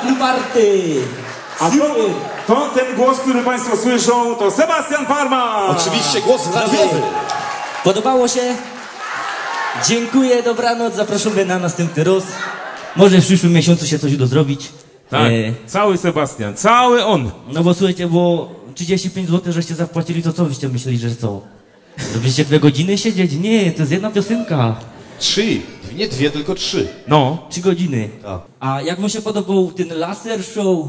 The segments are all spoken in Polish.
Grupa Blue Party! A to, to ten głos, który Państwo słyszą, to Sebastian Parma! Oczywiście głos radiowy. Podobało się? Dziękuję, dobranoc, zapraszamy na następny roz. Może w przyszłym miesiącu się coś uda zrobić. Tak, E, cały Sebastian, cały on. no bo słuchajcie, bo 35 zł żeście zapłacili, to co byście myśleli, że co? To byście dwie godziny siedzieć? Nie, to jest jedna piosenka. Trzy. Nie dwie, tylko trzy. No, Trzy godziny. Tak. A jak wam się podobał ten laser show?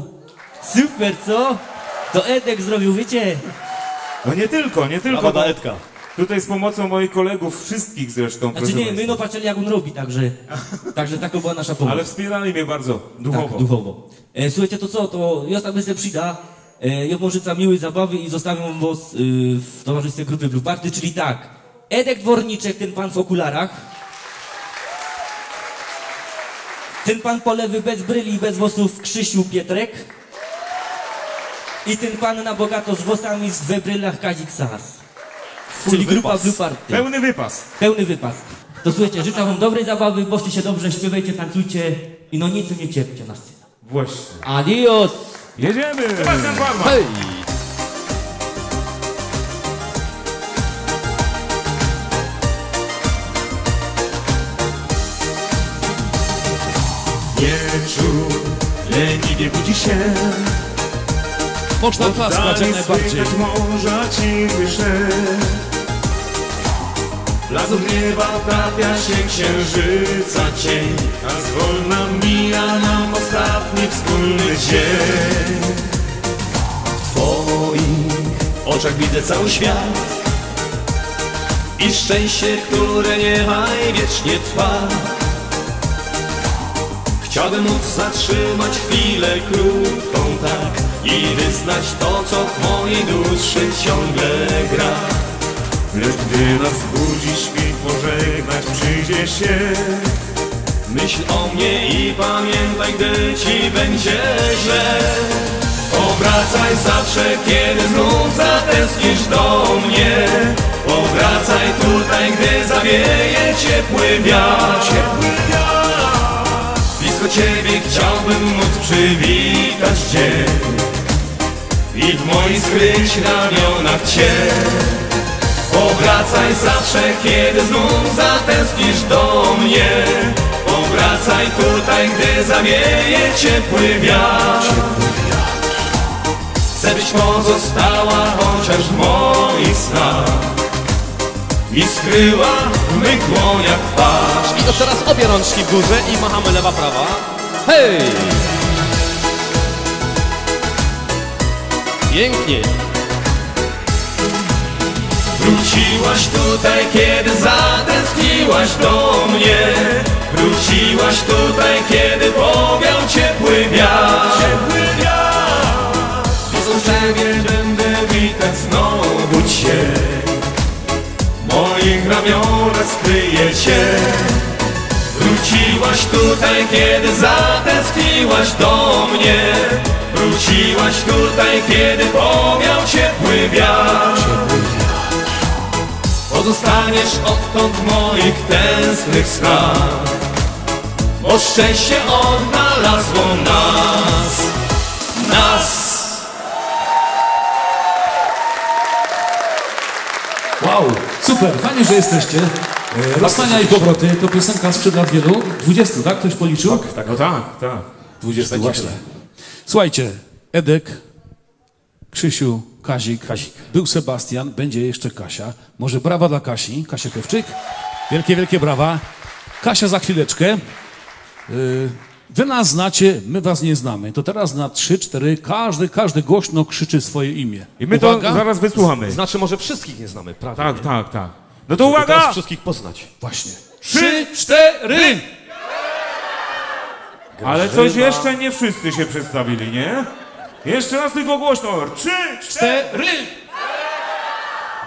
Super, co? To Edek zrobił, wiecie? no nie tylko, nie tylko. Brawa Edka. tutaj z pomocą moich kolegów, wszystkich zresztą, Znaczy nie, my no patrzyli jak on robi, także, także taka była nasza pomoc. Ale wspierali mnie bardzo duchowo. Tak, duchowo. E, słuchajcie, to co, to ja tam sobie przyda, e, ja może za miłej zabawy i zostawiam was y, w towarzystwie grupy Blue Party, czyli tak, Edek Dworniczek, ten pan w okularach, ten pan po lewy bez bryli i bez włosów Krzysiu Pietrek i ten pan na bogato z włosami z we brylach Kazik Sas. Czyli grupa. Blue Party. Pełny wypas. Pełny wypas. To słuchajcie, życzę wam dobrej zabawy, bawcie się dobrze, śpiewajcie, tańcujcie i no nic nie cierpcie na scenę. Właśnie. Adios! Jedziemy! Sebastian! Hej! Budzi się. Można klaskać jak najbardziej. słychać morza cichy szep Blazów nieba tapia się księżyca cień A zwolna mija nam ostatni wspólny dzień. W twoich oczach widzę cały świat I szczęście, które niechaj wiecznie trwa Chciałbym móc zatrzymać chwilę krótką tak I wyznać to, co w mojej duszy ciągle gra. Lecz gdy nas budzi świt pożegnać przyjdzie się. Myśl o mnie i pamiętaj, gdy ci będzie źle. Powracaj zawsze, kiedy znów zatęsknisz do mnie. Powracaj tutaj, gdy zawieje ciepły wiatr przywitać dzień i w moich skryć ramionach Cię. Powracaj zawsze, kiedy znów zatęsknisz do mnie. Powracaj tutaj, gdy zawieje ciepły wiatr. Chcę byś pozostała chociaż w moich snach i skryła mych dłoniach twarz. I to teraz obie rączki w górze i machamy lewa, prawa. Hej! Pięknie. Wróciłaś tutaj, kiedy zatęskniłaś do mnie Wróciłaś tutaj, kiedy powiał ciepły wiatr Ciepły wiatr ciebie będę witać znowu Cię moich ramionach skryję Cię Wróciłaś tutaj, kiedy zatęskniłaś do mnie. Wróciłaś tutaj, kiedy powiał ciepły wiatr. Pozostaniesz odtąd moich tęsknych snach Bo szczęście odnalazło nas. Nas Wow, super, fajnie, że jesteście. E, Rozstania i powroty to piosenka sprzed lat wielu. 20, tak? Ktoś policzył? Tak, no tak, tak. 20 właśnie. Słuchajcie, Edek, Krzysiu, Kazik, był Sebastian, będzie jeszcze Kasia. Może brawa dla Kasi, Kasia Kewczyk. Wielkie, wielkie brawa. Kasia za chwileczkę. Y, Wy nas znacie, my was nie znamy. To teraz na trzy, cztery, każdy, każdy głośno krzyczy swoje imię. I my Uwaga. to zaraz wysłuchamy. Znaczy może wszystkich nie znamy, prawda? Tak, tak, tak. No to Żeby uwaga! Teraz wszystkich poznać. Właśnie. Trzy, cztery! Ale coś jeszcze nie wszyscy się przedstawili, nie? Jeszcze raz tylko głośno. Trzy, cztery. Cztery!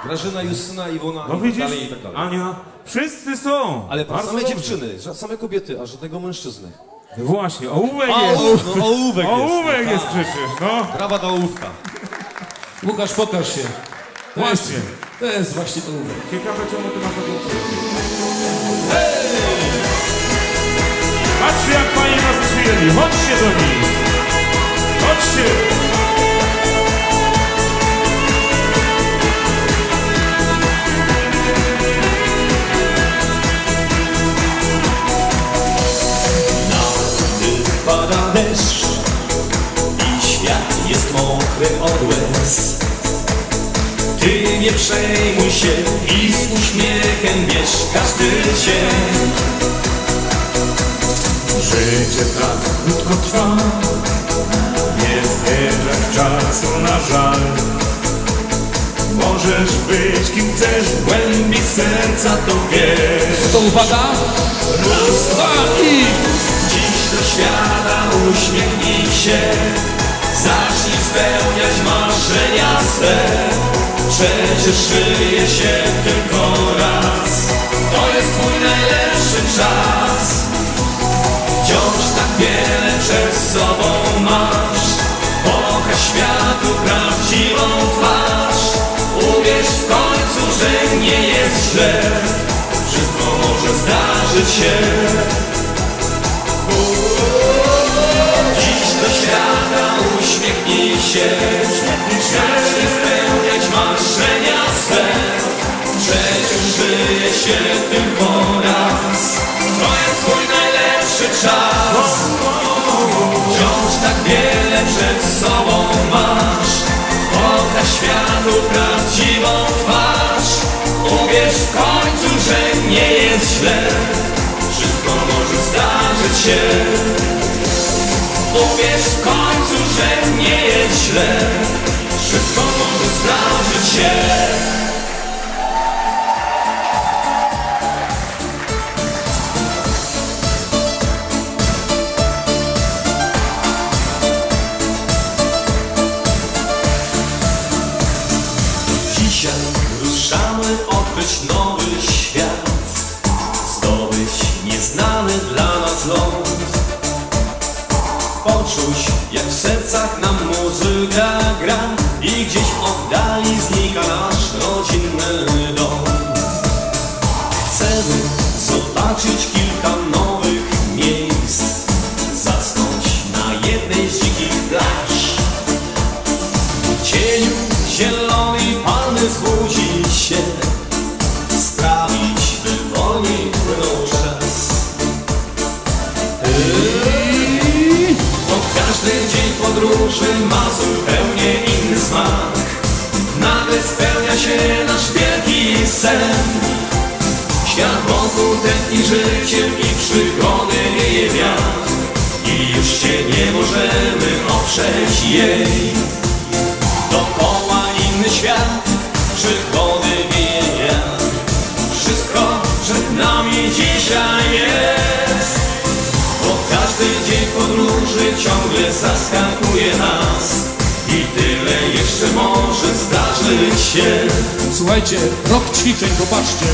Grażyna, Justyna, Iwona No i tak widzisz, dalej, i tak dalej. Ania, wszyscy są. Ale Bardzo same dobrze. dziewczyny, ża- same kobiety, a żadnego mężczyzny. Właśnie, ołówek A, jest. ołów- no, ołówek jest. Ołówek no, jest tak. krzyczysz, no. Brawa do ołówka. Łukasz, pokaż się. To jest, Właśnie. to jest właśnie ołówek. Ciekawe czemu ty masz taką Patrzcie jak fajnie nas przyjęli. Chodźcie do nich. Chodźcie. Pada deszcz i świat jest mokry od łez. Ty nie przejmuj się i z uśmiechem bierz każdy dzień. Życie tak krótko trwa Nie zbierzesz czasu na żal. Możesz być kim chcesz w głębi serca to wiesz. To uwaga! Raz, Dwa i... Do świata uśmiechnij się. Zacznij spełniać marzenia swe. Przecież żyje się tylko raz. To jest twój najlepszy czas. Wciąż tak wiele przed sobą masz. Pokaż światu prawdziwą twarz. Uwierz w końcu, że nie jest źle. Wszystko może zdarzyć się świata uśmiechnij się. Zacznij spełniać marzenia swe. Przecież żyje się tylko raz. To jest twój najlepszy czas. Wciąż tak wiele przed sobą masz. Pokaż światu prawdziwą twarz. Uwierz w końcu, że nie jest źle. Wszystko może zdarzyć się Uwierz w końcu, że nie jest źle. Wszystko może zdarzyć się muzyka sen. Świat wokół tętni życiem i przygody wieje wiatr. I już się nie możemy oprzeć jej. Dookoła inny świat, przygody wieje wiatr. Wszystko przed nami dzisiaj jest. Bo każdy dzień podróży ciągle zaskakuje nas Słuchajcie, rok ćwiczeń, popatrzcie.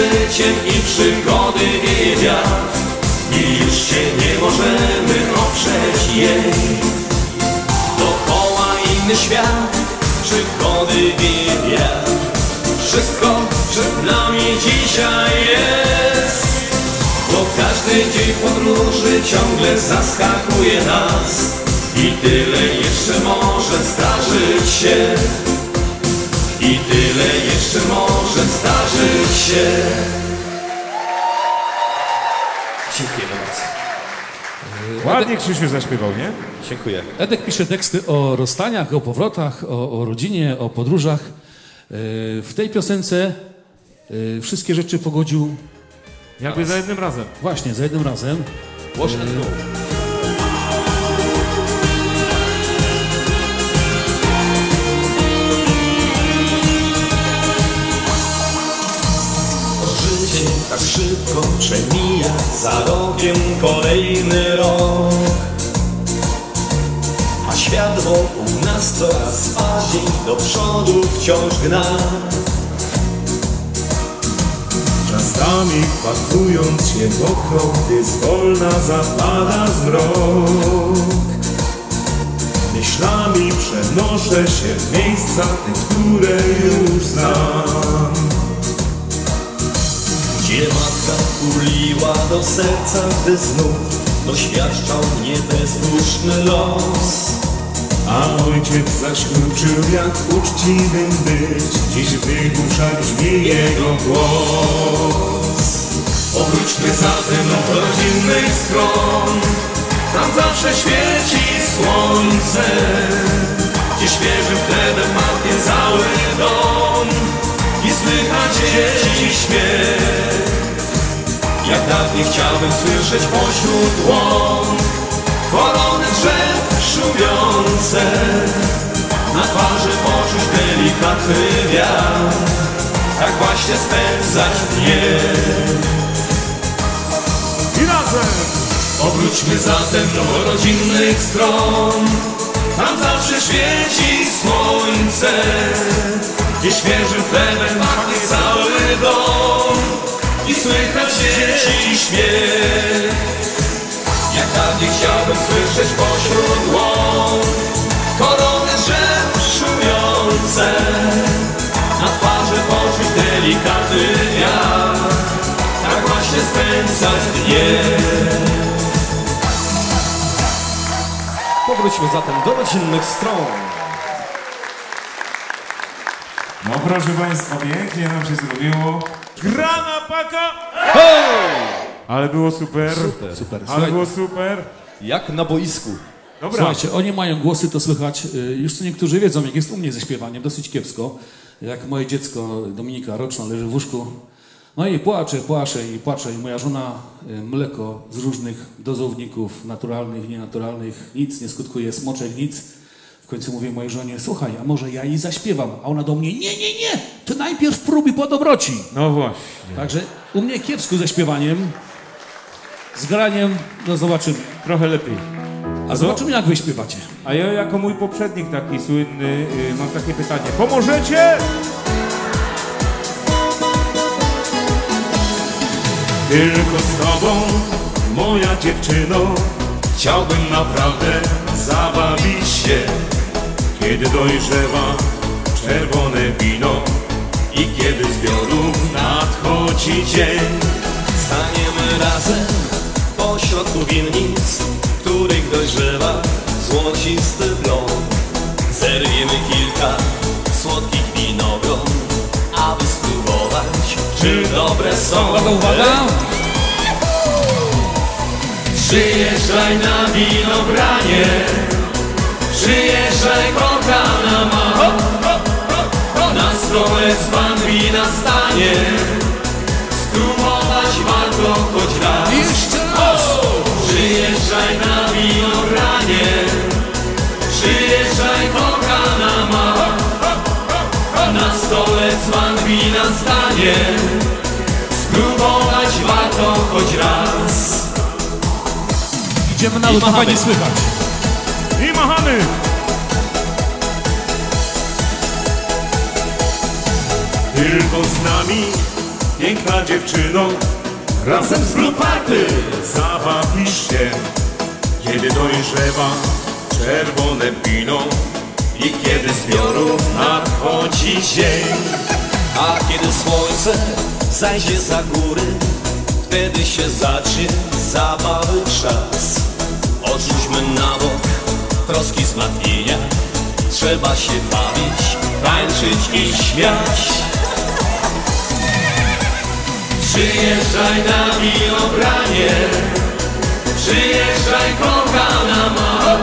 Życiem i przygody wieje wiatr. I już się nie możemy oprzeć jej. Dookoła inny świat, przygody wieje wiatr. Wszystko przed nami dzisiaj jest. Bo każdy dzień podróży ciągle zaskakuje nas. I tyle jeszcze może zdarzyć się I tyle jeszcze może zdarzyć się Dziękujemy bardzo. Ładnie Krzysiu zaśpiewał, nie? Dziękuję. Edek pisze teksty o rozstaniach, o powrotach, o, o rodzinie, o podróżach. E, W tej piosence e, wszystkie rzeczy pogodził Jakby za jednym razem. właśnie za jednym razem. Wash szybko przemija Za rogiem kolejny rok A świat wokół nas coraz bardziej Do przodu wciąż gna Czasami wpatrując się w okno, gdy zwolna zapada zmrok. Myślami przenoszę się w miejsca te, które już znam. Gdzie matka tuliła do serca, gdy znów Doświadczał mnie bezduszny los. A ojciec zaś jak uczciwym być, dziś wygłusza brzmi jego głos. Powróćmy zatem do rodzinnych stron Tam zawsze świeci słońce. Gdzie świeżym chlebem pachnie cały dom słychać dzieci śmiech Jak dawniej chciałbym słyszeć pośród łąk Korony drzew szumiące. Na twarzy poczuć delikatny wiatr Tak właśnie spędzać dnie I razem! Powróćmy zatem do rodzinnych stron. Tam zawsze świeci słońce Gdzie świeżym chlebem pachnie cały dom I słychać dzieci śmiech Jak dawniej chciałbym słyszeć pośród łąk Korony drzew szumiące. Na twarzy poczuć delikatny wiatr Tak właśnie spędzać dnie. Powróćmy zatem do rodzinnych stron. No proszę Państwa, pięknie nam się zrobiło. Grana paka! Ale było super. Super. Ale Słuchaj, było super. Jak na boisku. Dobra. Słuchajcie, oni mają głosy, to słychać. y, Już co niektórzy wiedzą, jak jest u mnie ze śpiewaniem, dosyć kiepsko. Jak moje dziecko Dominika Roczna leży w łóżku. No i płacze, płacze i płacze. I moja żona y, mleko z różnych dozowników, naturalnych, nienaturalnych, nic nie skutkuje, smoczek, nic. W końcu mówię mojej żonie, słuchaj, a może ja jej zaśpiewam? A ona do mnie, nie, nie, nie, ty najpierw próbuj po dobroci. No właśnie. Także u mnie kiepsko ze śpiewaniem. Z graniem, no zobaczymy. Trochę lepiej. A zobaczymy, jak wy śpiewacie. A ja jako mój poprzednik taki słynny y, mam takie pytanie. Pomożecie? Tylko z tobą, moja dziewczyno, chciałbym naprawdę zabawić się, kiedy dojrzewa czerwone wino i kiedy zbiorów nadchodzi dzień. Staniemy razem pośrodku winnic, których dojrzewa złocisty blond. Zerwiemy kilka słodkich winogron, aby spróbować, czy dobre są. Uwaga, uwaga! Przyjeżdżaj na winobranie Przyjeżdżaj kochana ma. Na stole dzban wina stanie Spróbować warto choć raz. Jeszcze raz! Przyjeżdżaj na winobranie Przyjeżdżaj kochana ma. Na stole dzban wina stanie Spróbować warto choć raz. Idziemy na lód, fajnie słychać. Machamy! Tylko z nami, piękna dziewczyno, razem z grupaty zabawisz się, kiedy dojrzewa czerwone wino i kiedy zbiorów nadchodzi dzień. A kiedy słońce zajdzie za góry, wtedy się zacznie zabawy czas. Odrzućmy na bok troski zmartwienia, trzeba się bawić, tańczyć i śmiać. Przyjeżdżaj na winobranie Przyjeżdżaj kochana ma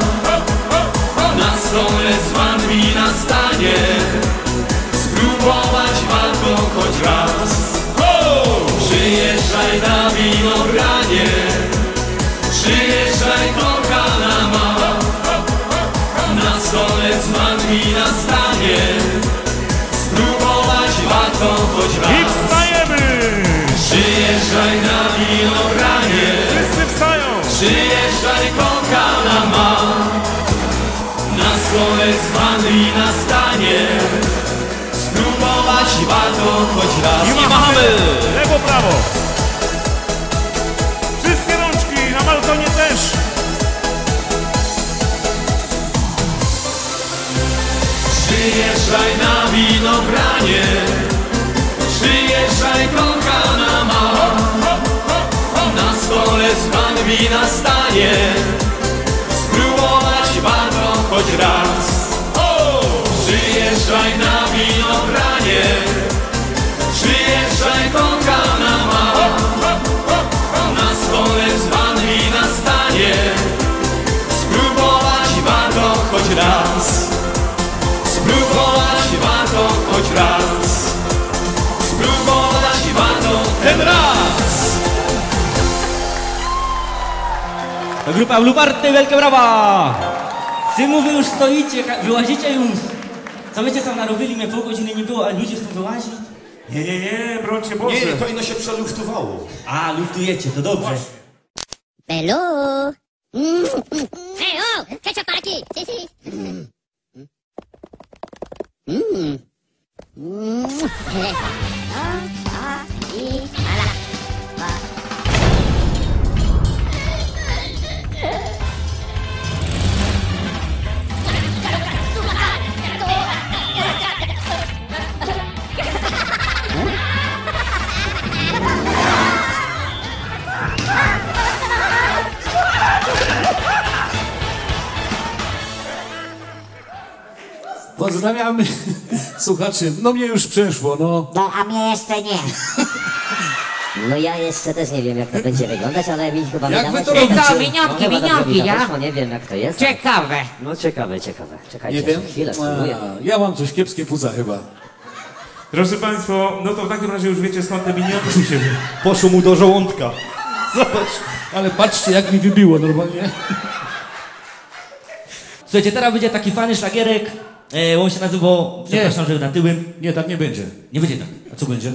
Na stole dzban wina stanie. Spróbować warto choć raz. Przyjeżdżaj na winobranie Przyjeżdżaj kochana Na stole dzban wina stanie Spróbować warto choć I raz wstajemy! Przyjeżdżaj na winobranie Wszyscy wstają! Przyjeżdżaj kochana ma Na stole dzban wina stanie Spróbować warto choć raz I machamy! Lewo, prawo! Przyjeżdżaj na winobranie. Przyjeżdżaj kochana ma. Na stole dzban wina stanie. Spróbować warto choć raz. Przyjeżdżaj na winobranie. Przyjeżdżaj kochana ma. Na stole dzban wina stanie. Spróbować warto choć raz Grupa Bluparty, wielkie brawa! Symu, wy już stoicie, wyłazicie już. Co wiecie, sam narobili, mnie pół godziny nie było, a ludzie chcą wyłazić? Nie, nie, nie, brońcie Boże! Nie, to ino się przeluftowało. A, luftujecie, to dobrze. Hello. Mm. Mm. Mm. Ah, ah, y ala. Pozdrawiamy słuchaczy. No mnie już przeszło, no. No, a mnie jeszcze nie. No ja jeszcze też nie wiem jak to będzie wyglądać, ale mi chyba Jak wy wydawać to się- robicie? No, Minionki, chyba dobrze minionki, mi ja? wyszło, nie wiem jak to jest. Ciekawe. No ciekawe, ciekawe. Czekajcie, Nie wiem. chwilę spróbuję. A, ja mam coś kiepskie płuca chyba. Drodzy Państwo, no to w takim razie już wiecie skąd te minionki się... Poszło mu do żołądka. Zobacz. Ale patrzcie jak mi wybiło normalnie. Słuchajcie, teraz będzie taki fajny szlagierek. E, on się nazywał, przepraszam, że na tyłem. Nie, tak nie będzie. Nie będzie tak. A co będzie?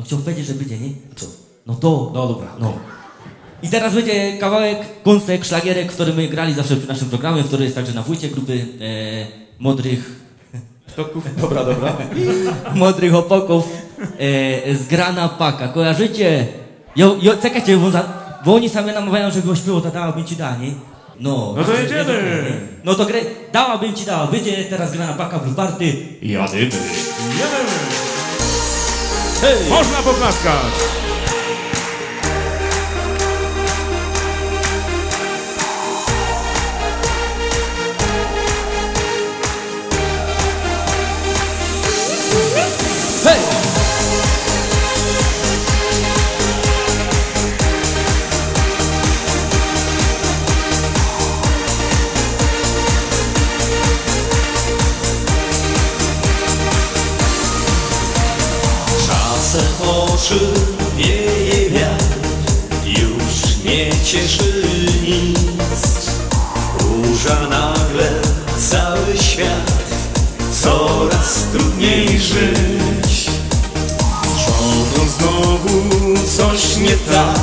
No chciałbym powiedzieć, że będzie, nie? Co? No to. No dobra. No. I teraz będzie kawałek, kąsek, szlagierek, w którym my grali zawsze w naszym programie, który jest także na wójcie grupy e, modrych toków. Dobra, dobra. modrych opoków e, z grana paka. Kojarzycie? Jo, jo, czekajcie, bo, za, bo oni same namawiają, żeby ośpiewał, to dałabym ci da, nie? No. No to jedziemy. jest? No to grę, dałabym ci dała, będzie teraz gra na paka w party. Jadymy. Jedziemy. Można poklaskać. Oczy wieje wiatr, już nie cieszy nic. Burza nagle cały świat, coraz trudniej żyć. Z żoną znowu coś nie tak,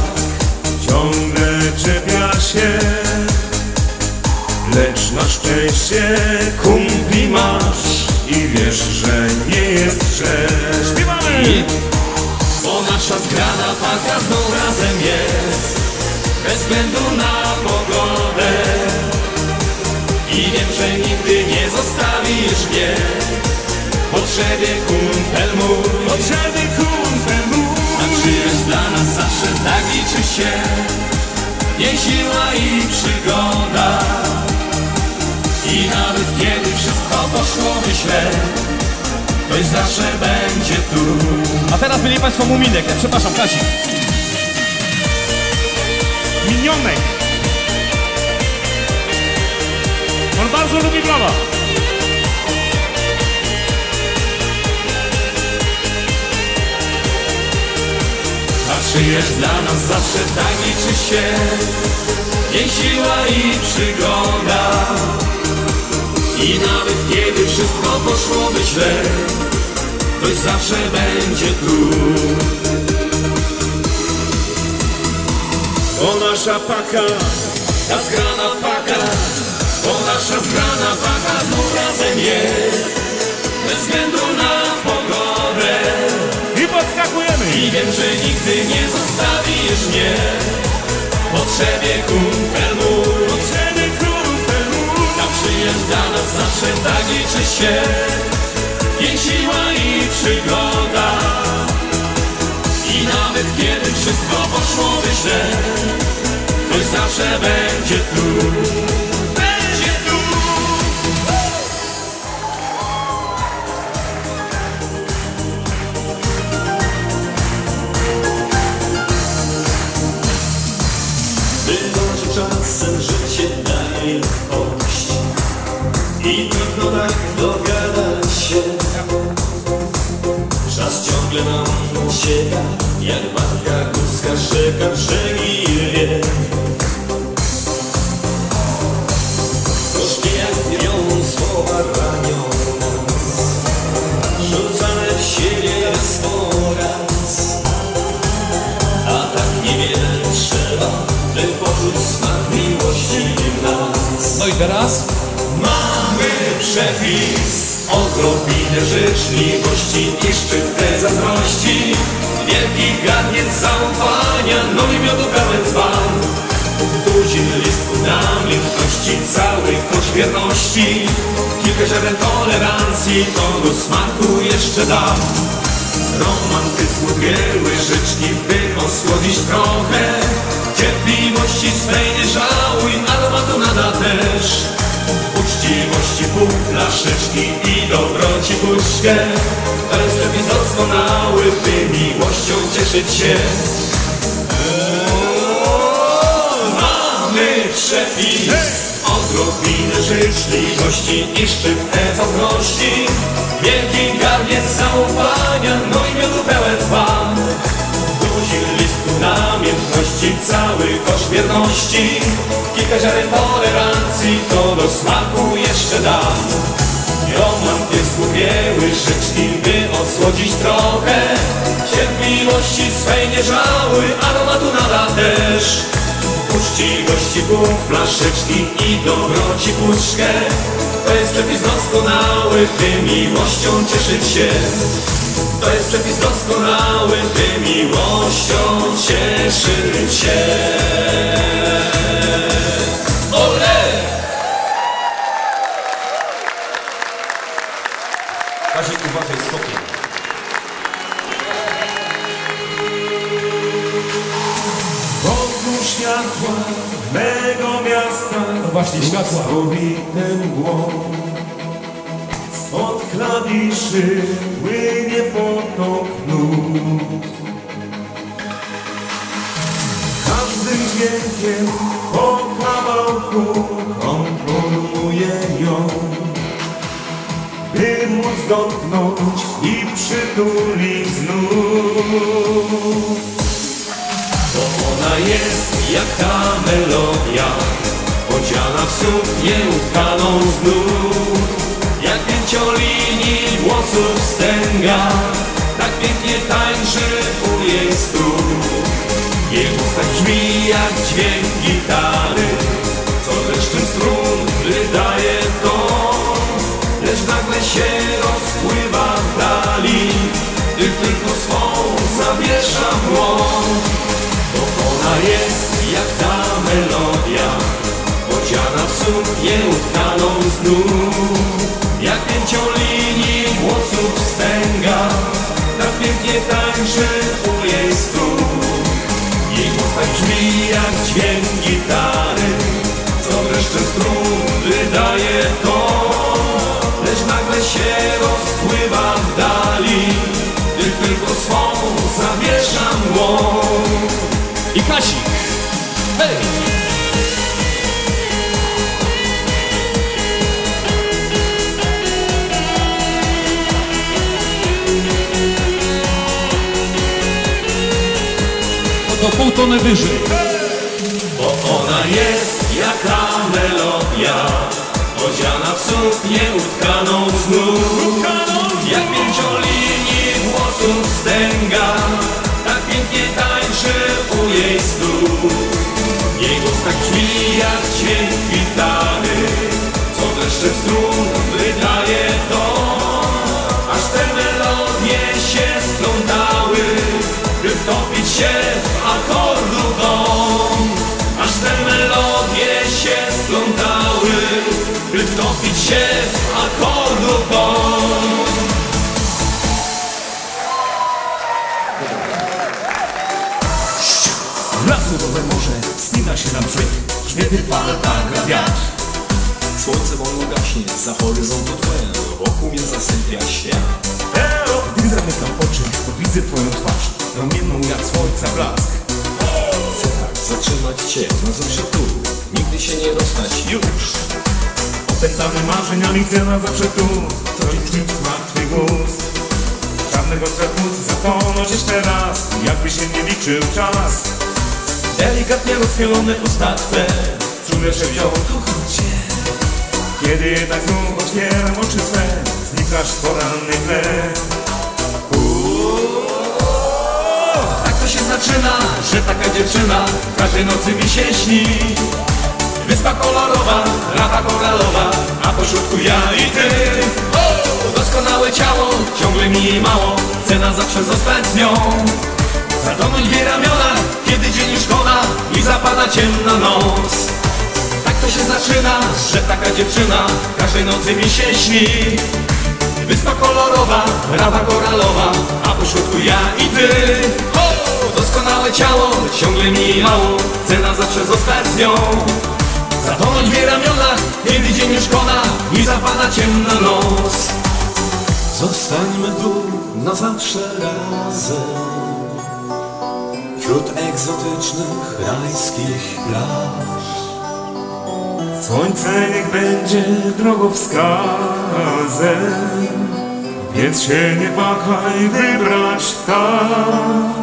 ciągle czepia się. Lecz na szczęście kumpli masz i wiesz, że nie jest źle. Śpiewamy! Nasza zgrana paka znów razem jest. Bez względu na pogodę. I wiem, że nigdy nie zostawisz mnie. Potrzebie kumpel mój. Potrzeby kumpel A mój. przyjaźń dla nas zawsze tak liczy się? Jej siła i przygoda. I nawet kiedy wszystko poszłoby źle Ktoś zawsze będzie tu A teraz byli Państwo Muminek. Ja przepraszam, Kasi. Minionek. On bardzo lubi brawa. A przyjaźń dla nas zawsze tak liczy się Jej siła i przygoda I nawet kiedy wszystko poszłoby źle Ktoś zawsze będzie tu. O nasza paka, Ta zgrana paka Bo nasza zgrana paka znów razem jest. Bez względu na pogodę. I podskakujemy. I wiem, że nigdy nie zostawisz mnie. Potrzebie kumpel mój przyjaźń dla nas zawsze tak liczy się. Jej siła i przygoda. I nawet kiedy wszystko poszłoby źle Ktoś zawsze będzie tu dogadać się Czas ciągle nam ucieka Jak matka górska rzeka brzegi wie Gorzkie jak ją słowa ranią nas Rzucane w siebie bez poraz a tak niewiele trzeba, by poczuć smak miłości w nas. No i teraz? Przepis. Odrobinę życzliwości i szczytne zazdrości. Wielki garniec zaufania No i miodu pełen dzban Tuzin listków namiętności Cały kosz wierności. Kilka ziaren tolerancji To do smaku jeszcze dam. Romantyzmu dwie łyżeczki, by osłodzić trochę. Cierpliwości swej nie żałuj, aromatu nada też Uczciwości pół flaszeczki i dobroci puszkę To jest przepis doskonały, by miłością cieszyć się. Mamy przepis Odrobinę życzliwości i szczytne zazdrości Wielki garniec zaufania, no i miodu pełen listku namiętności, cały kosz wierności. Kilka ziaren tolerancji, to do smaku jeszcze dam. Romantyzmu dwie łyżeczki, by osłodzić trochę. Cierpliwości swej nie żałuj, aromatu nada też. Uczciwości pół flaszeczki i dobroci puszkę. To jest przepis doskonały, by miłością cieszyć się To jest przepis doskonały, by miłością cieszyć się. Ole! Kazik, uważaj, stopień. Wokół światła mego miasta No właśnie, światła. Błogosławity mgłą Spod klawiszy płynie potok nut Każdym dźwiękiem po kawałku komponuje ją By móc dotknąć i przytulić znów. Bo ona jest jak ta melodia Odziana w suknię utkaną znów Jak pięciolinii włosów stęga. Tak pięknie tańczy u jej stóp Jej usta brzmi jak dźwięk gitary. Co deszczem strun wydaje to. Lecz nagle się rozpływa w dali. Gdy tylko swą zawiesza błąd bo ona jest jak ta melodia. Odziana w suknię utkaną znów jak dźwięk gitary Co wreszcie strun wydaje to Lecz nagle się rozpływa w dali Gdy tylko swą zawiesza młą I Kasik. Hej! No to pół tony wyżej. Jest jak ta melodia Odziana w suknię utkaną znów. Jak pięciolinii włosów stęga Tak pięknie tańczy u jej stóp. Jej głos tak brzmi jak dźwięk gitary Co deszcze strun wydaje to się akordów dom Lazurowe morze spina się na brzeg Kiedy fal targa wiatr. Słońce wolno gaśnie, za horyzontu tłem Wokół mnie zasypia świat gdy zamykam oczy, to widzę twoją twarz Promienną jak słońca blask. Chcę tak zatrzymać cię na zawsze tu Nigdy się nie rozstać już Opętany marzeniami chcę na zawsze tu. Coś czuć smak twój głos. Żadnego strachu zapomnieć jeszcze raz Jakby się nie liczył czas. Delikatnie rozchylone usta Twe Czule szewioł, kocham cię Kiedy jednak znów otwieram oczy swe Znikasz w porannej mgle Tak to się zaczyna, że taka dziewczyna Każdej nocy mi się śni Wyspa kolorowa, rafa koralowa A pośrodku ja i ty. O, Doskonałe ciało, ciągle mi jej mało Chcę na zawsze zostać z nią. Zatonąć w jej ramionach, kiedy dzień już kona I zapada ciemna noc. Tak to się zaczyna, że taka dziewczyna Każdej nocy mi się śni. Wyspa kolorowa, rawa koralowa A pośrodku ja i ty. O, Doskonałe ciało, ciągle mi mało Chcę na zawsze zostać z nią Zatonąć w jej ramionach, kiedy dzień już kona I zapada ciemna noc Zostańmy tu na zawsze razem. Wśród egzotycznych rajskich plaż. Słońce niech będzie drogowskazem. Więc się nie wahaj wybrać tam.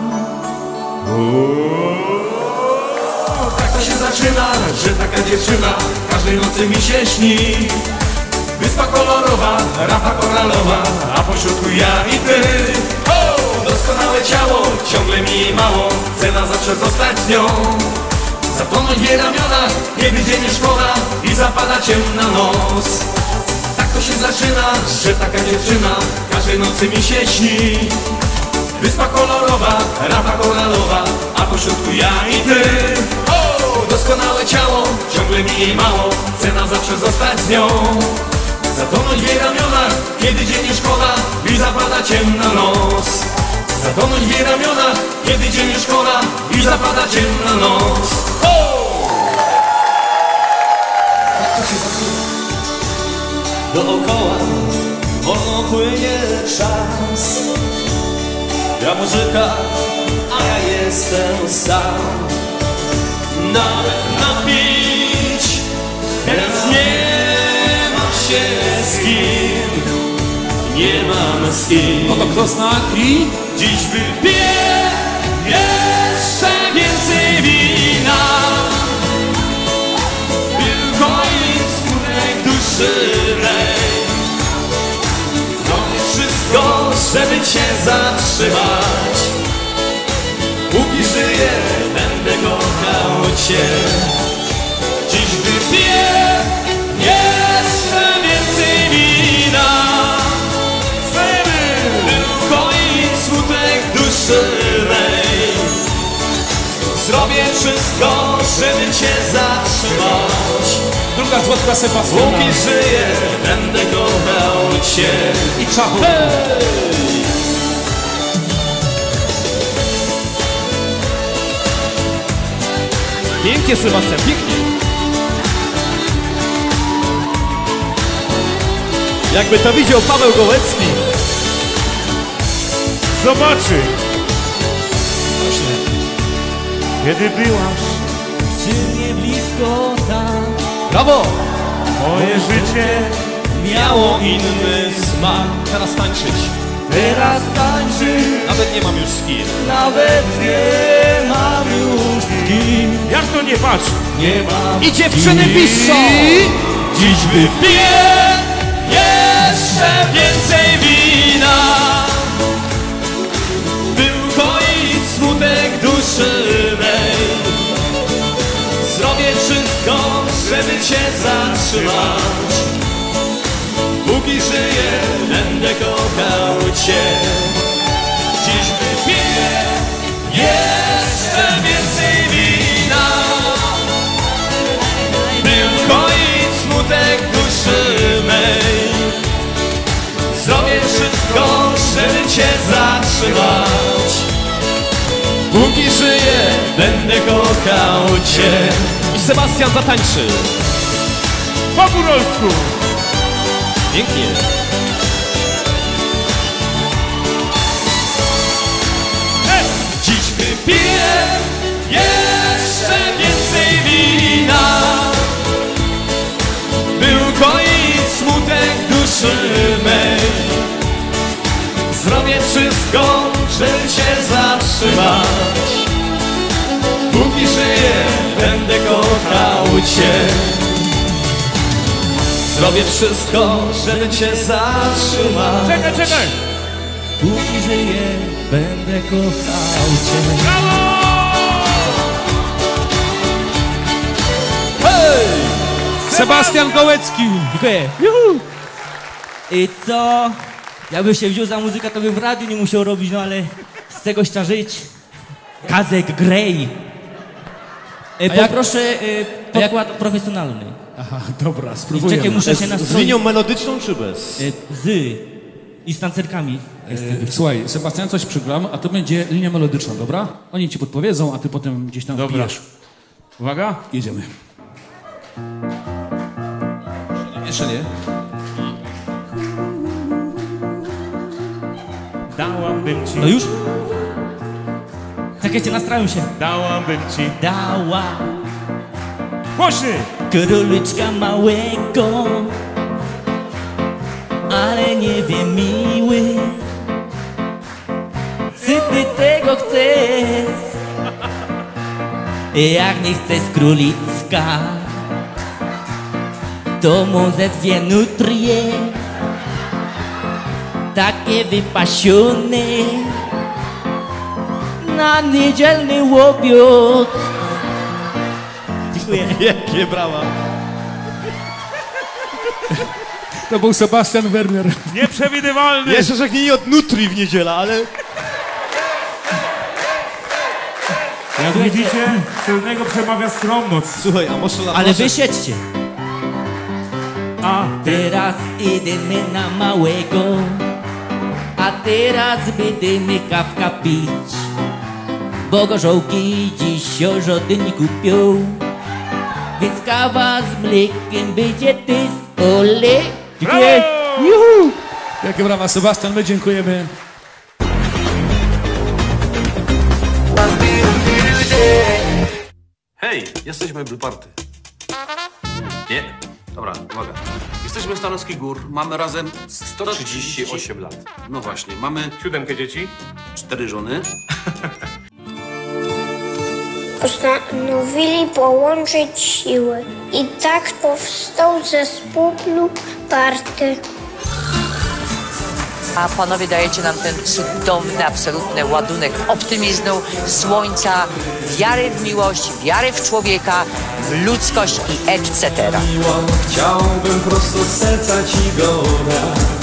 Tak się zaczyna, że taka dziewczyna Każdej nocy mi się śni. Wyspa kolorowa, rafa koralowa A pośrodku ja i ty. O, Doskonałe ciało, ciągle mi jej mało Chcę na zawsze zostać z nią Zatonąć w jej ramionach, kiedy dzień już szkoda I zapada ciemna noc. Tak to się zaczyna, że taka dziewczyna każdej nocy mi się śni. Wyspa kolorowa, rafa koralowa, a pośrodku ja i ty. Doskonałe ciało, ciągle mi jej mało, chcę na zawsze zostać z nią. Zatonąć w jej ramionach, kiedy dzień nie szkoda i zapada ciemna noc. Zatonąć w jej ramionach, kiedy dzień nie szkoda i zapada ciemna noc. Dookoła wolno płynie czas Ja muzyka, a ja jestem sam Nawet napić Teraz nie ma się z kim Nie mam z kim. No to kto zna i? Dziś wypiję jeszcze więcej wina. Tylko i smutek duszy mej. Zrobię wszystko, żeby cię zatrzymać cię Dziś wypiję jeszcze więcej wina. Tylko i smutek duszy mej. Zrobię wszystko, żeby cię zatrzymać. Druga złotka Sebastiana. Póki żyję, będę kochał cię. I Czachu. Pięknie, Sebastian, pięknie. Jakby to widział Paweł Gołecki. Zobaczy. Kiedy byłaś Czy nie blisko tam Brawo! moje życie, Miało inny smak. Teraz tańczyć. Teraz tańczy, Nawet nie mam już z kim. nawet nie mam już z kim jak to nie patrz? Nie mam I dziewczyny piszą! Dziś wypiję jeszcze więcej wina By ukoić smutek duszy mej Zrobię wszystko, żeby cię zatrzymać Póki żyję, będę kochał cię. Dziś wypiję jeszcze więcej wina. By ukoić smutek duszy mej. Zrobię wszystko, żeby cię zatrzymać. Póki żyję, będę kochał cię. I Sebastian zatańczy. Po górolsku. Pięknie. Dziś wypiję jeszcze więcej wina. By ukoić smutek duszy mej. Zrobię wszystko, żeby cię zatrzymać. Póki żyję, będę kochał cię Zrobię wszystko, żeby cię zatrzymać Czekaj, czekaj. Póki żyję, będę kochał cię Sebastian Gołecki. Dziękuję. Juhu. I co? Jakby się wziął za muzykę, to by w radiu nie musiał robić, no ale z tego trzeba żyć. Kazek Grey. E, jak- poproszę e, podkład profesjonalny. Aha, dobra, czekaj, muszę się Z nastroić. linią melodyczną czy bez? E, z. I z tancerkami. E, Słuchaj, Sebastian, coś przygram, a to będzie linia melodyczna, dobra? Oni ci podpowiedzą, a ty potem gdzieś tam Dobra. wbijesz. Uwaga. Jedziemy. Jeszcze nie. Dałabym ci, No już? Czekajcie, nastrają się. dałabym ci. Dała Głośny. króliczka małego, ale nie wiem miły, czy ty tego chcesz? Jak nie chcesz królicka, to może dwie nutrie, takie wypasione, na niedzielny łobiot. Dziękuję. Wielkie brawa. To był Sebastian Werner. Nieprzewidywalny! Jeszcze rzeknij od Nutri w niedzielę, ale... Jak widzicie, tylnego przemawia skromność. Słuchaj, a może... Ale może- wy siedźcie. A, Teraz idziemy na małego, a teraz będziemy kawka pić. Bo gorzołki dziś żody nie kupią, więc kawa z mlekiem będzie ty z ole. Dziękuję. Juhu. Wielkie brawa, Sebastian, my dziękujemy. Hej, jesteśmy Blue Party. Nie? Dobra, uwaga. Jesteśmy z Stanowskich Gór, mamy razem 138 lat. No właśnie, mamy siódemkę dzieci. cztery żony. Postanowili połączyć siły i tak powstał zespół Blue Party. A panowie dajecie nam ten cudowny, absolutny ładunek optymizmu, słońca, wiary w miłość, wiary w człowieka, w ludzkość i etc. Chciałbym prosto serca ci go dać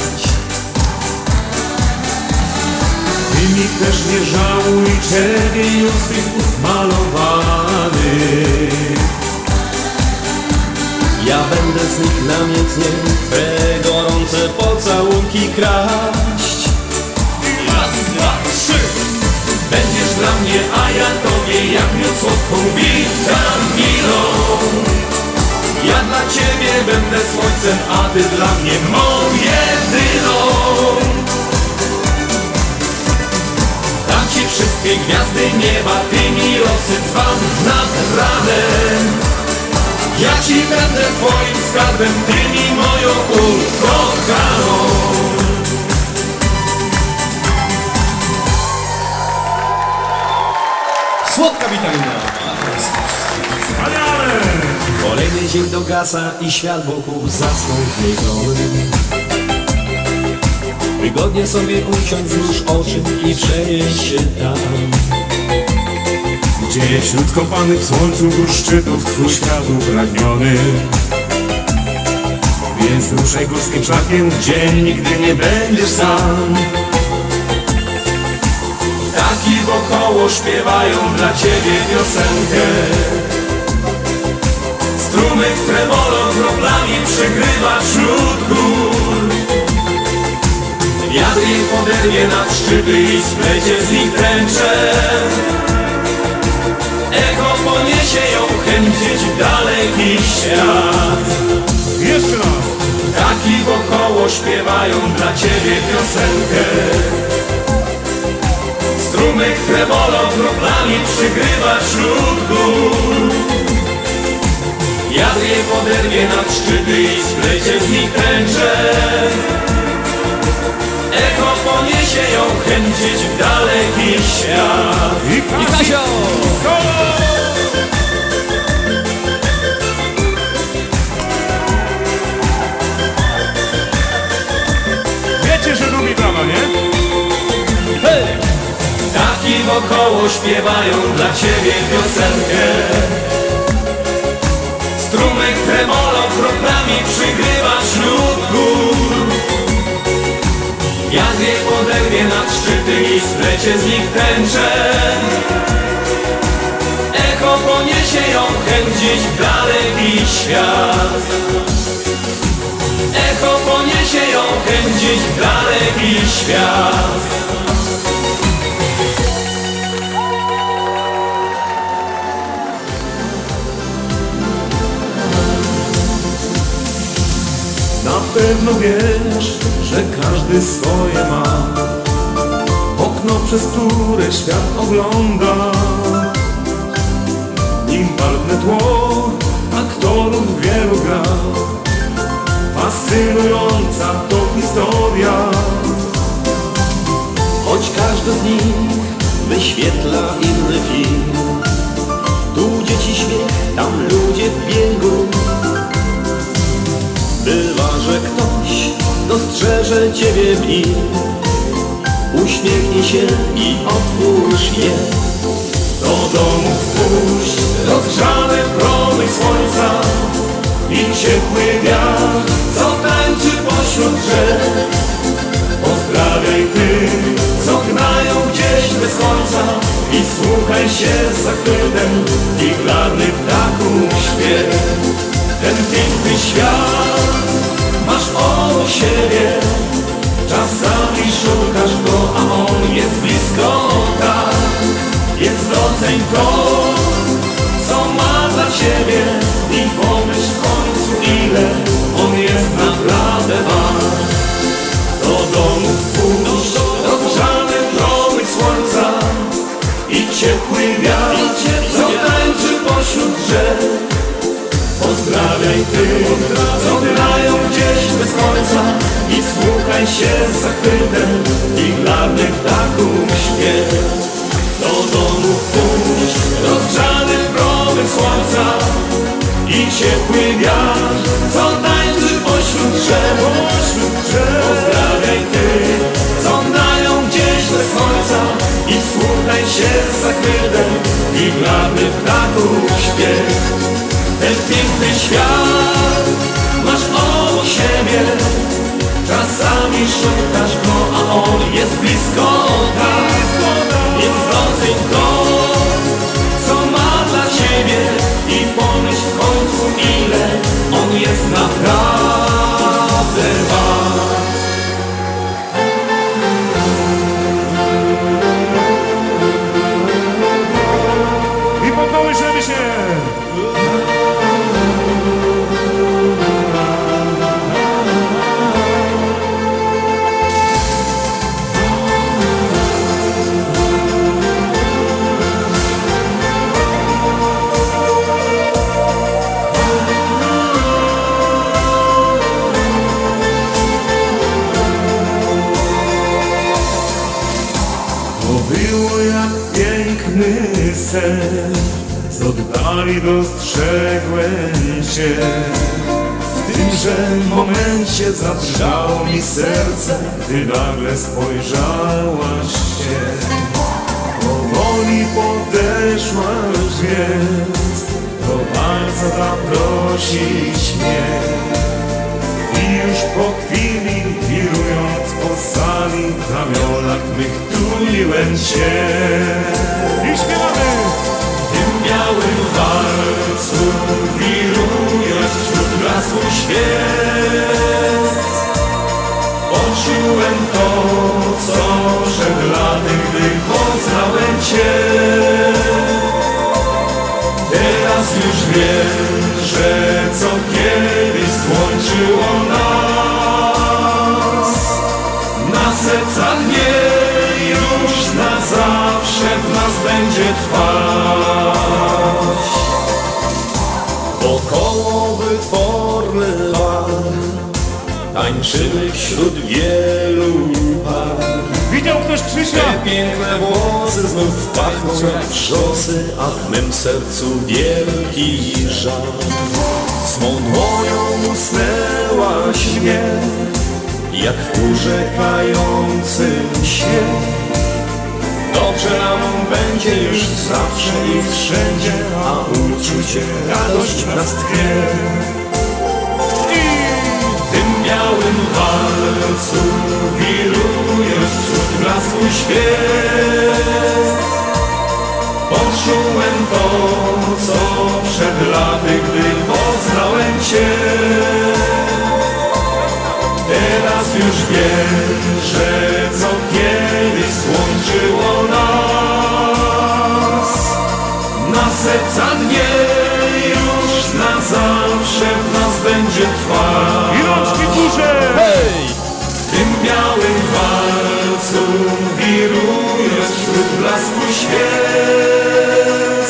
Ty mi też nie żałuj czerwień od swych ust malowanych Ja będę z nich namiętnie Twe gorące pocałunki kraść Raz, dwa, trzy! Będziesz dla mnie, a ja tobie jak miód słodką witaminą. Ja dla ciebie będę słońcem, a ty dla mnie mą jedyną. Ci wszystkie gwiazdy nieba, ty mi rozsypam nad ranem. Ja ci będę twoim skarbem, ty mi moją ukochaną. Słodka witamina. Wspaniale! Kolejny dzień dogasa i świat wokół zasnął zniesiony Wygodnie sobie usiądź, zmruż oczy i przenieś się tam. Gdzie wśród kopanych w słońcu gór szczytów Twój świat upragniony. Więc ruszaj górskim szlakiem w dzień Nigdy nie będziesz sam. Ptaki wokoło śpiewają dla ciebie piosenkę. Strumyk tremolo kroplami przegrywa wśród gór Wiatr jej poderwie nad szczyty i splecie z nich tęcze Echo poniesie ją chęć w daleki świat. Jeszcze raz! Ptaki wokoło śpiewają dla ciebie piosenkę. Strumyk tremolo kroplami przygrywa wśród gór Wiatr je poderwie nad szczyty i splecie z nich Echo poniesie ją chęć gdzieś w daleki świat I Kasio! Wiecie, że lubi brawa, nie? Ptaki wokoło śpiewają dla ciebie piosenkę Strumyk tremolo szczyty i splecie z nich tęcze Echo poniesie ją gdzieś w daleki świat. Echo poniesie ją gdzieś w daleki świat. Na pewno wiesz, że każdy swoje ma przez które świat ogląda. Nim barwne tło aktorów wielu gra. Fascynująca to historia. Choć każdy z nich wyświetla inny film Tu dzieci śmiech, tam ludzie w biegu. Bywa, że ktoś dostrzeże ciebie w nim uśmiechnij się i otwórz je. Do domu wpuść rozgrzane promy słońca i ciepły wiatr, co tańczy pośród drzew. Pozdrawiaj tych, co gnają gdzieś bez końca i słuchaj się za chwytem ich ladny ptaków śpiew. Ten piękny świat masz o siebie, Czasami szukasz go, a on jest blisko, tak Jest doceń to, co ma dla ciebie I pomyśl w końcu ile on jest naprawdę wart. Do domu wpuść rozgrzany promyk słońca I ciepły wiatr, co tańczy pośród drzew pozdrawiaj ty, co dylają gdzieś bez końca. I słuchaj się za chwytem i glarny ptaków śpiew. Do domu pójdź, rozgrzany promy słońca. I ciepły wiatr, co tańczy pośród drzew. Pozdrawiaj ty, co gnają gdzieś bez końca. I słuchaj się za chwytem i glarny ptaków śpiew. Ten piękny świat. Masz obok siebie Czasami szukasz zadrżało mi serce Gdy nagle spojrzałaś się. Powoli podeszłaś więc Do walca zaprosić mnie. I już po chwili, wirując po sali W ramionach mych tuliłem Cię I śpiewamy! Białym walcu wirujesz wśród blasku świec Poczułem to, co przed laty, gdy poznałem Cię Teraz już wiem, że co kiedyś złączyło nas Wokoło wytworny bar. Tańczymy wśród wielu par. Widział ktoś Krzysia? Te piękne włosy znów pachną jak wrzosy A w mym sercu wielki żal. Swą dłonią usnęłaś mnie Jak w urzekającym śnie Dobrze nam będzie już zawsze i wszędzie A uczucie, radość nas tknie W tym białym walcu wirujesz wśród blasku świec Poczułem to, co przed laty, gdy poznałem Cię. Teraz już wiem, że co kiedyś złączyło nas Na serca dnie już na zawsze w nas będzie trwać I rączki! Hej! W tym białym walcu wirujesz wśród blasku świec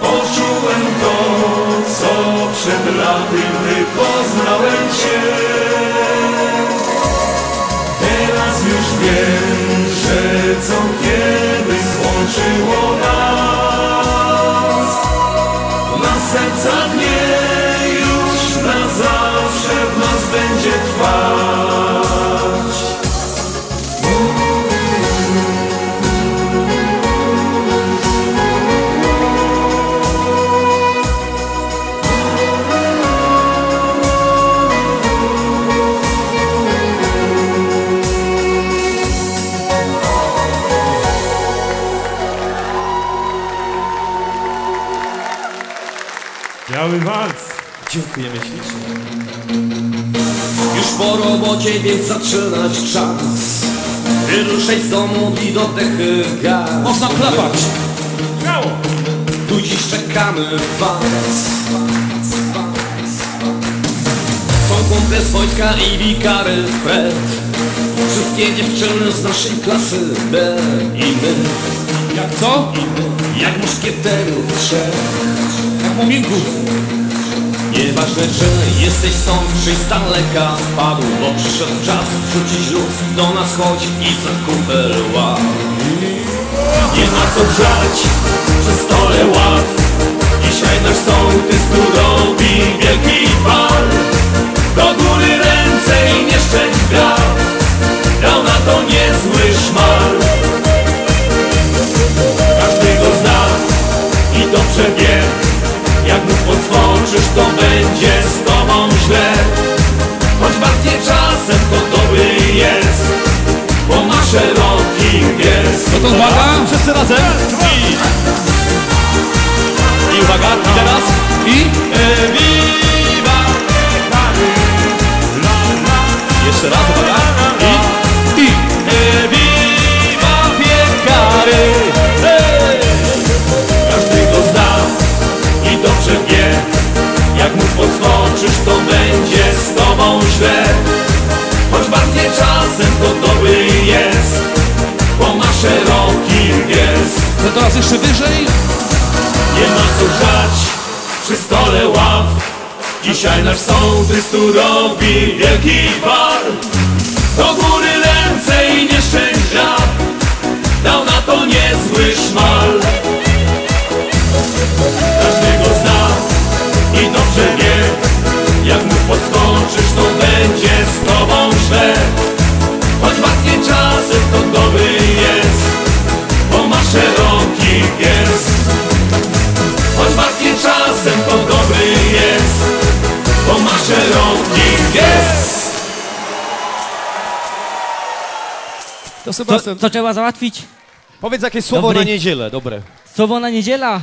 Poczułem to, co przed laty, gdy poznałem Cię Teraz już wiem, co kiedyś złączyło nas. Na serca dnie już na zawsze w nas będzie trwać Biały walc! Dziękujemy ślicznie Już po robocie, więc zaczynać czas Wyruszaj z domu i do dechy gaz Można klapać! Śmiało! Tu dziś czekamy was Są kumple z wojska i wikary Fred Wszystkie dziewczyny z naszej klasy B i my Jak co? Jak muszkieterów trzech Jak muminków. Nieważne czy jesteś stąd czy z daleka Wpadł, bo przyszedł czas wrzucić luz. Do nas chodź i za kumpel łap. Nie ma co grzać przy stole ław Dzisiaj nasz sołtys tu robi wielki bal Do góry ręce i nie szczęść braw Dał na to niezły szmal. Każdy go zna i dobrze wie Jak mu podskoczysz to będzie z tobą źle Choć bardziej czasem to dobry jest Bo ma szeroki gest No to uwaga! Wszyscy razem. I, I uwaga, i teraz. I E, viva Jeszcze raz, uwaga. Jak mu podskoczysz to będzie z tobą źle. Choć bardziej czasem to dobry jest Bo ma szeroki gest to teraz jeszcze wyżej. Nie ma co grzać przy stole ław. Dzisiaj nasz sołtys tu robi wielki bal. Do góry ręce czasem to dobry jest Bo ma szeroki gest To Co, Sebastian. co trzeba załatwić? Powiedz jakieś słowo Dobry. na niedzielę, dobre. Słowo na niedziela?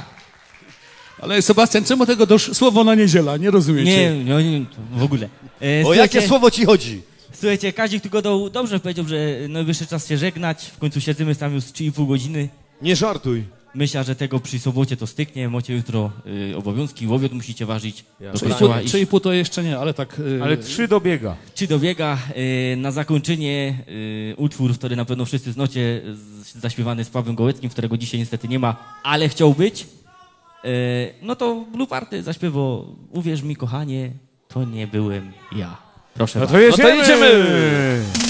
Ale Sebastian, czemu tego dosz... słowo na niedziela? Nie rozumiecie. Nie, nie, nie w ogóle. E, O słuchajcie- jakie słowo ci chodzi? Słuchajcie, Kazik tylko do, dobrze powiedział, że najwyższy czas się żegnać. W końcu siedzimy tam już 3,5 godziny. Nie żartuj. Myślę, że tego przy sobocie to styknie. Macie jutro y, obowiązki, łowiot musicie ważyć. Do Trzy i kościoła pół- iść. Trzy i pół to jeszcze nie, ale tak... y, Ale trzy dobiega. Czy dobiega y, na zakończenie y, utwór, który na pewno wszyscy znacie, zaśpiewany z Pawłem Gołeckim, którego dzisiaj niestety nie ma, ale chciał być. Y, no to Blue Party zaśpiewał Uwierz mi kochanie, to nie byłem ja. Proszę No bardzo. to jedziemy! No to jedziemy!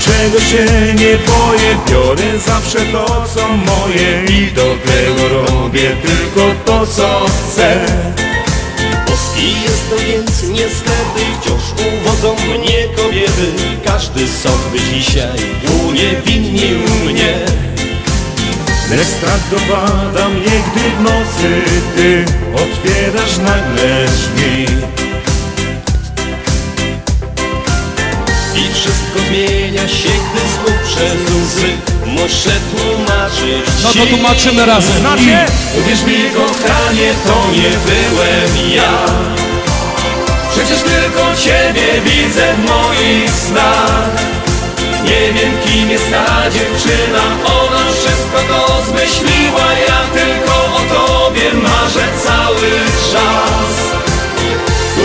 Niczego się nie boję, biorę zawsze to co moje i do tego robię tylko to co chcę. Boski jest to więc niestety wciąż uwodzą mnie kobiety Każdy sąd by dzisiaj uniewinnił mnie Lecz strach dopada mnie, gdy w nocy ty otwierasz nagle drzwi. Wszystko zmienia się, gdy znów przez łzy Muszę tłumaczyć No to tłumaczymy razem. Znacie? Uwierz mi kochanie, to nie byłem ja. Przecież tylko Ciebie widzę w moich snach. Nie wiem kim jest ta dziewczyna Ona wszystko to zmyśliła. Ja tylko o Tobie marzę cały czas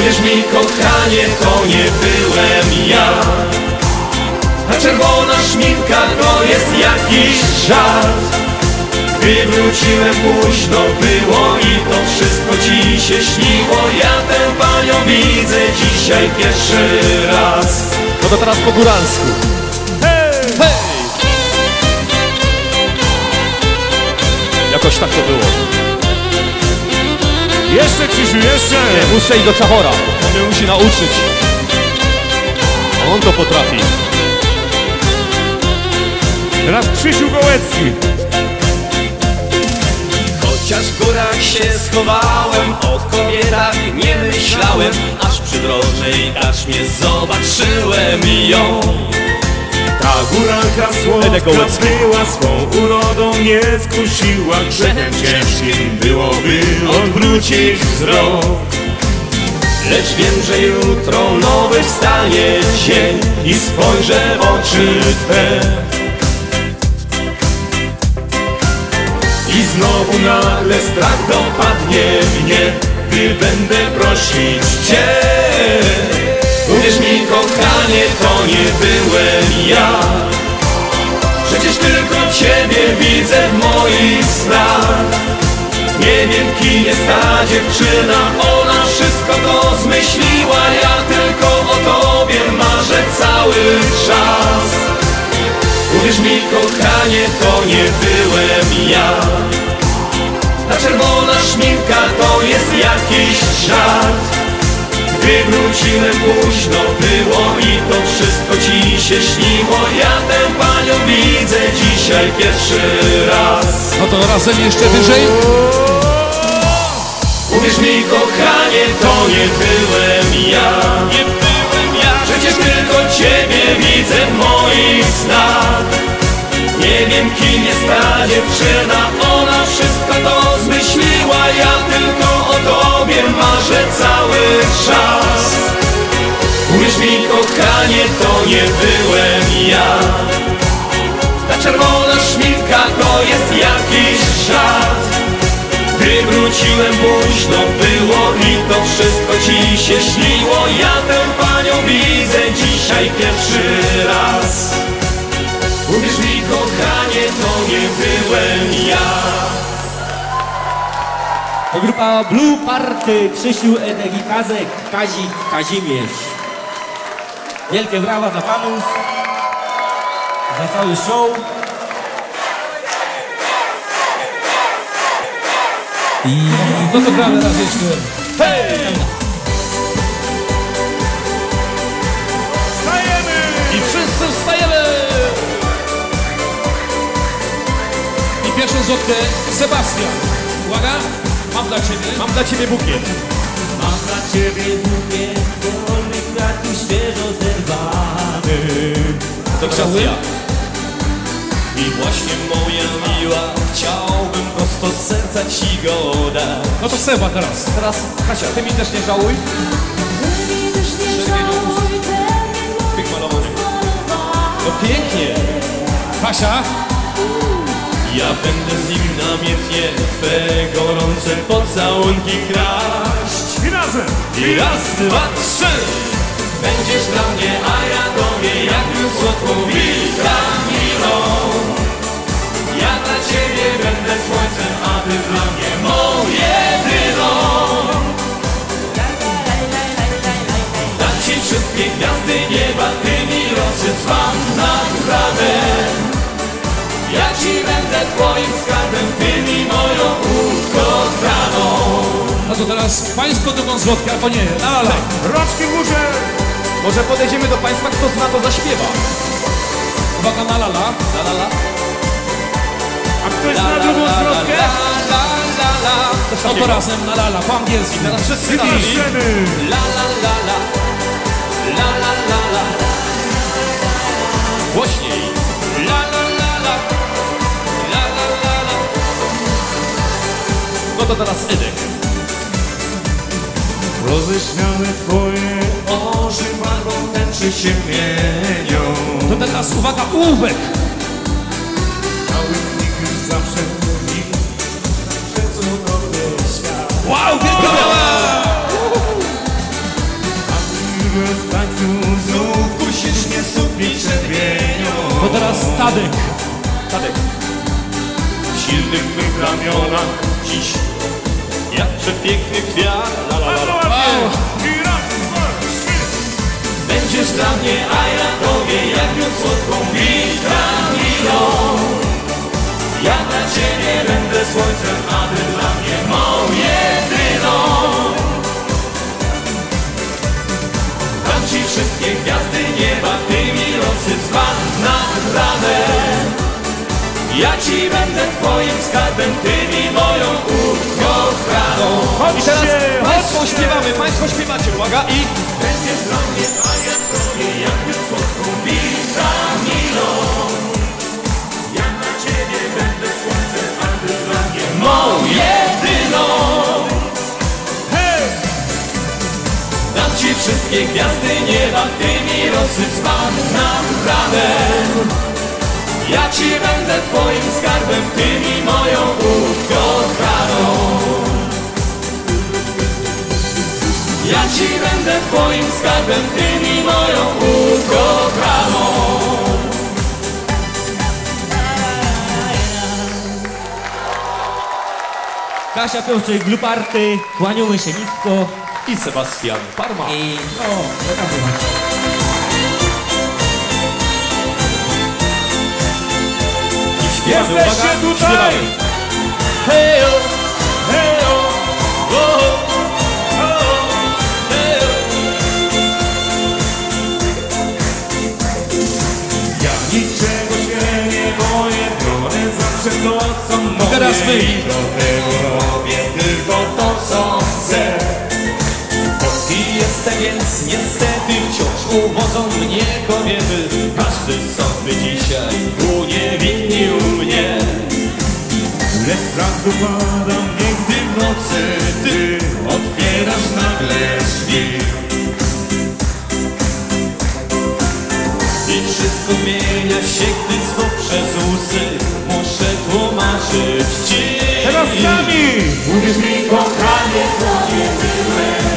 Uwierz mi kochanie, to nie byłem ja A czerwona szminka to jest jakiś żart gdy wróciłem późno było i to wszystko ci się śniło Ja tę panią widzę dzisiaj pierwszy raz No to teraz po góralsku. Hej! Hej! Jakoś tak to było. Jeszcze Krzysiu, jeszcze! Nie, muszę iść do Czachora. On mnie musi nauczyć. On to potrafi. Teraz Krzysiu Gołecki. Chociaż w górach się schowałem O kobietach nie myślałem Aż przy drodze i aż mnie zobaczyłem ją Ta góralka słodka była swą urodą nie skusiła Grzechem ciężkim. Byłoby odwrócić wzrok. Lecz wiem, że jutro nowy wstanie dzień I spojrzę w oczy Twe. I znowu nagle strach dopadnie mnie Gdy będę prosić Cię kochanie, to nie byłem ja. Przecież tylko Ciebie widzę w moich snach. Nie wiem kim jest ta dziewczyna Ona wszystko to zmyśliła. Ja tylko o Tobie marzę cały czas. Uwierz mi kochanie, to nie byłem ja. Ta czerwona szminka to jest jakiś żart Gdy wróciłem późno było i to wszystko ci się śniło. Ja tę panią widzę dzisiaj pierwszy raz. No to razem jeszcze wyżej. Uwierz mi kochanie, to nie byłem ja. Nie byłem ja. Przecież tylko Ciebie widzę w moich snach Nie wiem kim jest ta dziewczyna. Ona wszystko to zmyśliła. Ja tylko o Tobie marzę cały czas. Uwierz mi kochanie, to nie byłem ja. Ta czerwona szminka to jest jakiś żart. Gdy wróciłem późno było i to wszystko ci się śniło. Ja tę panią widzę dzisiaj pierwszy raz. Uwierz mi nie byłem ja To grupa Blue Party, Krzysiu, Edek i Kazek, Kazik, Kazimierz. Wielkie brawa dla panów za cały show. I No to gramy raz jeszcze. Hej! Pierwszą zwrotkę Sebastian. Uwaga, mam dla Ciebie. Mam dla ciebie bukiet. Mam dla ciebie bukiet wolnych kwiatów świeżo zerwany. To teraz ja. I właśnie moja miła Chciałbym prosto z serca ci go dać No to Seba teraz. Teraz Kasia, ty mi też nie żałuj. Malowanych. No pięknie. Kasia, Ja będę z nim namiętnie Twe gorące pocałunki kraść. I razem! I raz, dwa, trzy. Będziesz dla mnie, a ja tobie Jak już słodką witamilą Ja dla ciebie będę słońcem A ty dla mnie moją jedyną Dam ci wszystkie gwiazdy nieba Ty mi rozsypam naprawdę Ja ci będę twoim skarbem Ty mi moją ukochaną no to teraz Państwo drugą zwrotkę, albo nie. La, la, la. Rączki w górze! Może podejdziemy do państwa, kto zna to zaśpiewa. Uwaga na la, la. La la la. A ktoś zna drugą zwrotkę? La la la. Coś No to razem na la, la, po angielsku. Teraz wszyscy. Wypiszemy! La la la la La la la la Głośniej. No to teraz Edek. Roześmiane twoje Oczy barwą tęczy się mienią To teraz uwaga, ołówek. Cały już zawsze mówi Przecudowny świat Wow, wielkie brawa! A miłe w tańcu znów Musisz mnie supi czerwienią To teraz Tadek. Tadek. W silnych mych ramionach. Dziś jak przepiękny kwiat La la la la. Dwa! Będziesz dla mnie, a ja tobie Jak miód słodką witaminą Ja dla ciebie będę słońcem A ty dla mnie moją jedyną. Dam ci wszystkie gwiazdy nieba Ty mi rozsyp nad ranem Ja ci będę twoim skarbem Ty mi moją ukochaną Chodźcie, państwo chodźcie! śpiewamy, państwo śpiewacie. Uwaga i... Będziesz dla mnie, a ja tobie jak miód słodką witaminą Ja dla ciebie będę słońcem, a ty dla mnie moją jedyną Hej! Dam ci wszystkie gwiazdy nieba, ty mi rozsyp nad ranem Ja ci będę twoim skarbem, ty mi moją ukochaną. Ja ci będę twoim skarbem, ty mi moją ukochaną. Kasia Piotrek, Gluparty, kłaniamy się nisko. I Sebastian Parma. I no, taka była. Jesteście uwaga, tutaj! Hejo! Hejo! O! O! Hejo! Ja niczego się nie boję, biorę zawsze to, co moje. teraz wy. I do tego robię tylko to, co chcę. Polski jestem, więc wciąż uwodzą mnie kobiety. Każdy sobie dzisiaj uniewinnił mnie. Lecz strach dopada mnie, gdy w nocy ty otwierasz nagle drzwi. I wszystko zmienia się, gdy znów przez łzy muszę tłumaczyć ci. Teraz sami! Mówisz mi, kochanie, to nie byłem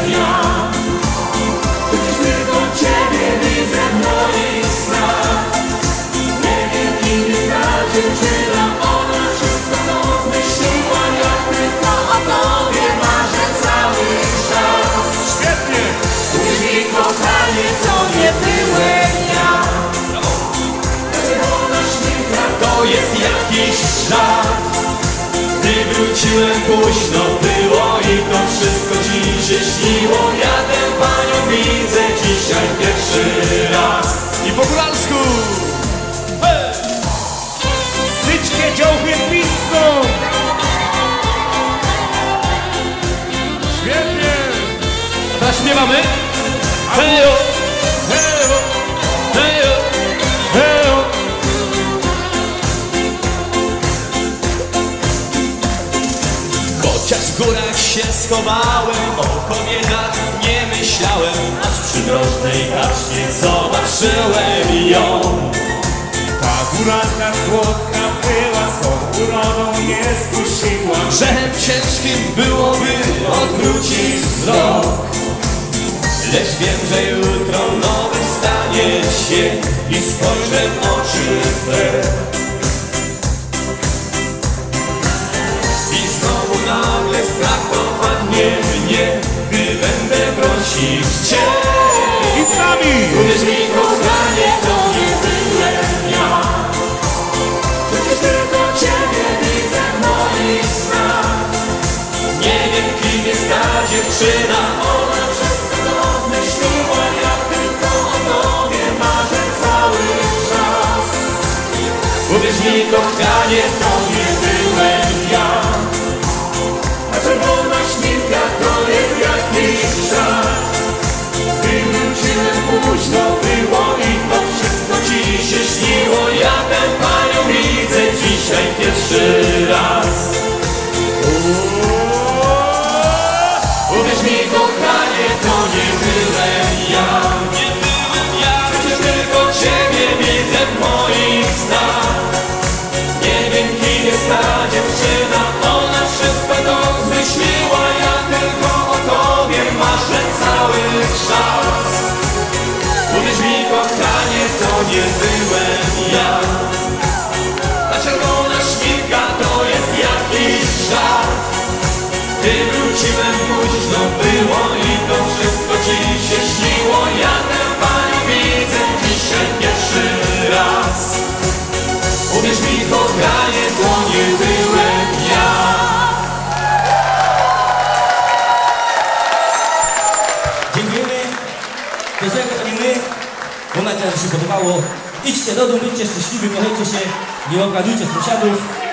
dziewczyna, ona wszystko to zmyśliła. Ja tylko o tobie marzę cały czas. Świetnie! Mi, kochanie, to nie byłem ja. Czerwona śminka to jest jakiś żart. Gdy wróciłem późno było i to wszystko ci się śniło. Ja tę panią widzę dzisiaj pierwszy raz. I po góralsku! Syćkie działkie piską! Świetnie! A teraz śpiewamy. Hejo! Hejo! Hejo! Hejo! Chociaż w górach się schowałem, o kobietach nie myślałem, aż przy drożnej kacznie zobaczyłem ją. Ta góranka słodka była, swą urodą nie skusiła. Grzechem ciężkim byłoby odwrócić wzrok. Lecz wiem, że jutro nowy stanie się I spojrzę w oczy Twe I znowu nagle dopadnie mnie Gdy będę prosić Cię dzisiaj Idźcie do domu, bądźcie szczęśliwi, kochajcie się, nie okradujcie sąsiadów.